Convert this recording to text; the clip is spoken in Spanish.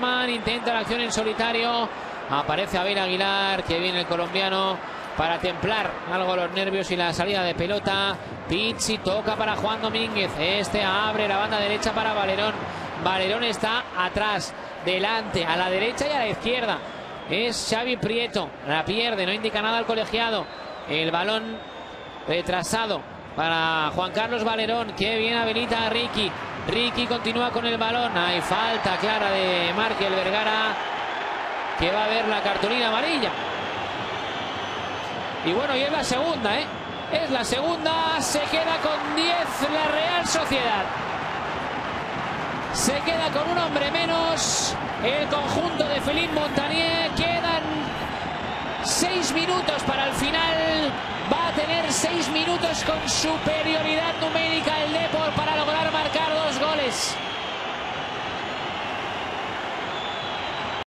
Intenta la acción en solitario. Aparece Abel Aguilar, que viene el colombiano para templar algo los nervios y la salida de pelota. Pizzi toca para Juan Domínguez. Este abre la banda derecha para Valerón. Valerón está atrás, delante, a la derecha y a la izquierda. Es Xavi Prieto. La pierde, no indica nada al colegiado. El balón retrasado para Juan Carlos Valerón, que bien habilita a Ricky. Ricky continúa con el balón. Hay falta clara de Markel Vergara, que va a ver la cartulina amarilla. Y bueno, y es la segunda, ¿eh? Es la segunda, se queda con 10 la Real Sociedad. Se queda con un hombre menos el conjunto de Felipe Montanier. Quedan 6 minutos para el final. Va 6 minutos con superioridad numérica